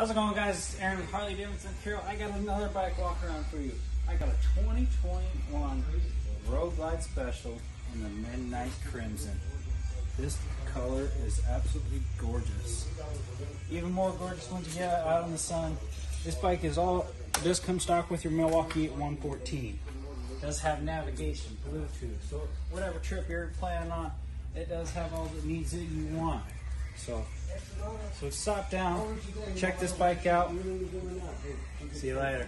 How's it going, guys? Aaron with Harley Davidson Carroll. I got another bike walk around for you. I got a 2021 Road Glide Special in the Midnight Crimson. This color is absolutely gorgeous. Even more gorgeous when you get out in the sun. This bike is all does come stock with your Milwaukee 114. It does have navigation, Bluetooth, so whatever trip you're planning on, it does have all the needs that you want. So, so stop down, check this bike out. See you later.